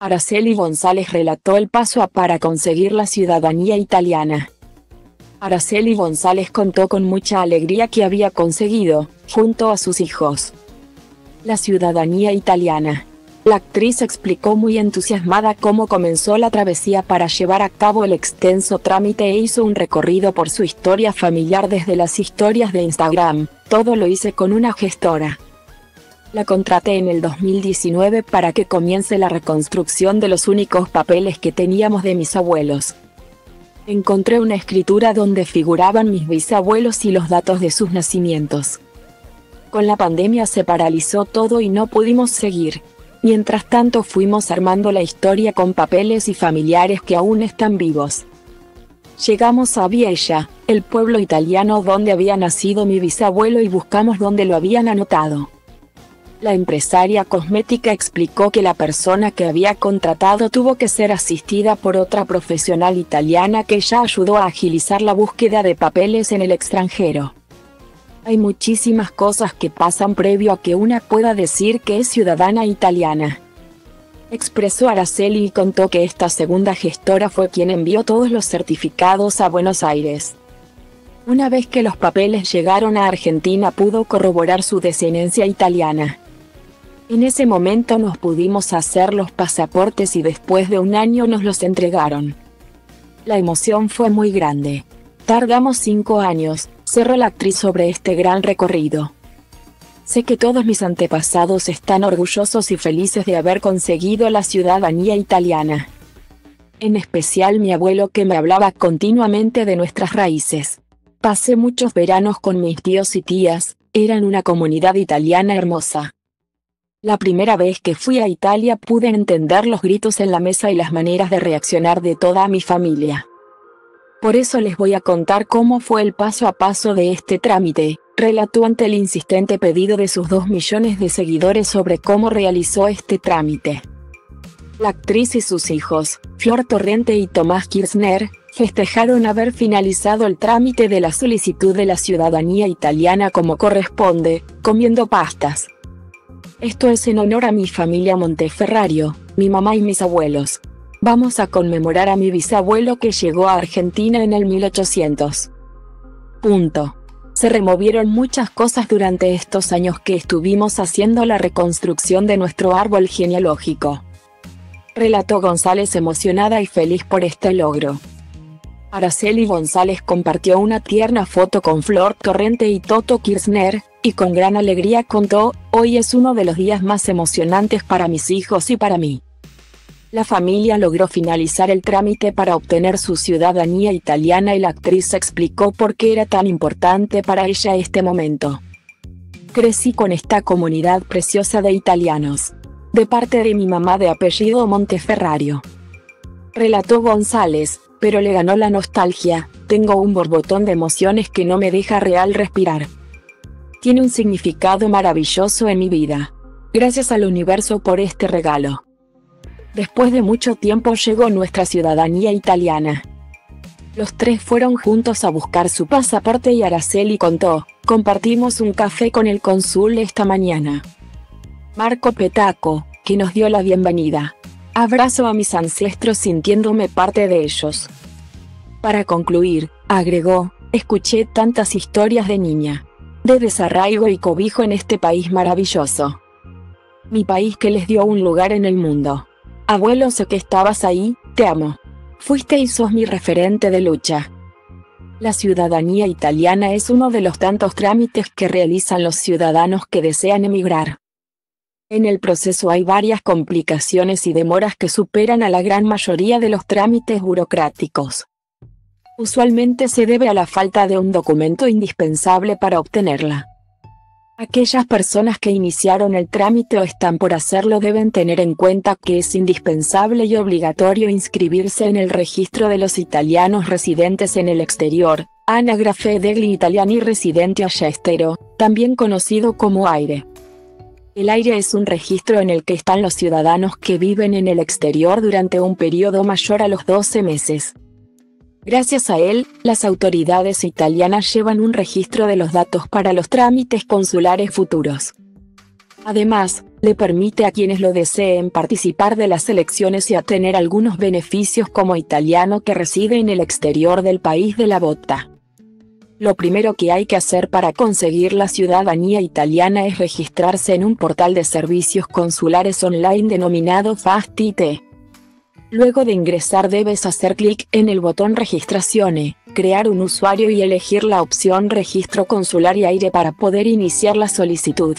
Araceli González relató el paso a para conseguir la ciudadanía italiana. Araceli González contó con mucha alegría que había conseguido, junto a sus hijos, la ciudadanía italiana. La actriz explicó muy entusiasmada cómo comenzó la travesía para llevar a cabo el extenso trámite e hizo un recorrido por su historia familiar desde las historias de Instagram. Todo lo hice con una gestora. La contraté en el 2019 para que comience la reconstrucción de los únicos papeles que teníamos de mis abuelos. Encontré una escritura donde figuraban mis bisabuelos y los datos de sus nacimientos. Con la pandemia se paralizó todo y no pudimos seguir. Mientras tanto fuimos armando la historia con papeles y familiares que aún están vivos. Llegamos a Viella, el pueblo italiano donde había nacido mi bisabuelo y buscamos donde lo habían anotado. La empresaria cosmética explicó que la persona que había contratado tuvo que ser asistida por otra profesional italiana que ya ayudó a agilizar la búsqueda de papeles en el extranjero. Hay muchísimas cosas que pasan previo a que una pueda decir que es ciudadana italiana. Expresó Araceli y contó que esta segunda gestora fue quien envió todos los certificados a Buenos Aires. Una vez que los papeles llegaron a Argentina pudo corroborar su descendencia italiana. En ese momento nos pudimos hacer los pasaportes y después de un año nos los entregaron. La emoción fue muy grande. Tardamos cinco años, cerró la actriz sobre este gran recorrido. Sé que todos mis antepasados están orgullosos y felices de haber conseguido la ciudadanía italiana. En especial mi abuelo que me hablaba continuamente de nuestras raíces. Pasé muchos veranos con mis tíos y tías, eran una comunidad italiana hermosa. La primera vez que fui a Italia pude entender los gritos en la mesa y las maneras de reaccionar de toda mi familia. Por eso les voy a contar cómo fue el paso a paso de este trámite, relató ante el insistente pedido de sus dos millones de seguidores sobre cómo realizó este trámite. La actriz y sus hijos, Flor Torrente y Tomás Kirchner, festejaron haber finalizado el trámite de la solicitud de la ciudadanía italiana como corresponde, comiendo pastas, esto es en honor a mi familia Monteferrario, mi mamá y mis abuelos. Vamos a conmemorar a mi bisabuelo que llegó a Argentina en el 1800. Punto. Se removieron muchas cosas durante estos años que estuvimos haciendo la reconstrucción de nuestro árbol genealógico. Relató González emocionada y feliz por este logro. Araceli González compartió una tierna foto con Flor Torrente y Toto Kirchner, y con gran alegría contó, hoy es uno de los días más emocionantes para mis hijos y para mí. La familia logró finalizar el trámite para obtener su ciudadanía italiana y la actriz explicó por qué era tan importante para ella este momento. Crecí con esta comunidad preciosa de italianos. De parte de mi mamá de apellido Monteferrario. Relató González, pero le ganó la nostalgia, tengo un borbotón de emociones que no me deja real respirar. Tiene un significado maravilloso en mi vida. Gracias al universo por este regalo. Después de mucho tiempo llegó nuestra ciudadanía italiana. Los tres fueron juntos a buscar su pasaporte y Araceli contó, compartimos un café con el cónsul esta mañana. Marco Petaco, que nos dio la bienvenida. Abrazo a mis ancestros sintiéndome parte de ellos. Para concluir, agregó, escuché tantas historias de niña. De desarraigo y cobijo en este país maravilloso. Mi país que les dio un lugar en el mundo. Abuelo, sé que estabas ahí, te amo. Fuiste y sos mi referente de lucha. La ciudadanía italiana es uno de los tantos trámites que realizan los ciudadanos que desean emigrar. En el proceso hay varias complicaciones y demoras que superan a la gran mayoría de los trámites burocráticos. Usualmente se debe a la falta de un documento indispensable para obtenerla. Aquellas personas que iniciaron el trámite o están por hacerlo deben tener en cuenta que es indispensable y obligatorio inscribirse en el registro de los italianos residentes en el exterior, Anagrafe degli Italiani Residenti All'estero, también conocido como AIRE. El aire es un registro en el que están los ciudadanos que viven en el exterior durante un periodo mayor a los 12 meses. Gracias a él, las autoridades italianas llevan un registro de los datos para los trámites consulares futuros. Además, le permite a quienes lo deseen participar de las elecciones y a tener algunos beneficios como italiano que reside en el exterior del país de la bota. Lo primero que hay que hacer para conseguir la ciudadanía italiana es registrarse en un portal de servicios consulares online denominado FastIT. Luego de ingresar debes hacer clic en el botón Registrazione, crear un usuario y elegir la opción Registro consular y aire para poder iniciar la solicitud.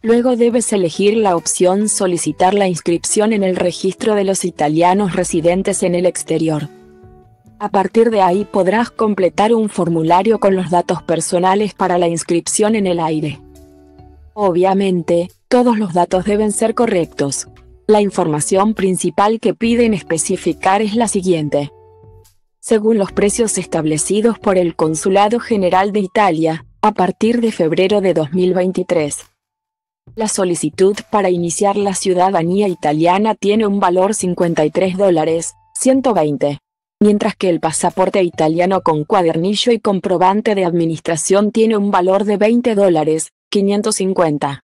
Luego debes elegir la opción Solicitar la inscripción en el registro de los italianos residentes en el exterior. A partir de ahí podrás completar un formulario con los datos personales para la inscripción en el aire. Obviamente, todos los datos deben ser correctos. La información principal que piden especificar es la siguiente. Según los precios establecidos por el Consulado General de Italia, a partir de febrero de 2023, la solicitud para iniciar la ciudadanía italiana tiene un valor 53 dólares, 120, mientras que el pasaporte italiano con cuadernillo y comprobante de administración tiene un valor de 20 dólares, 550.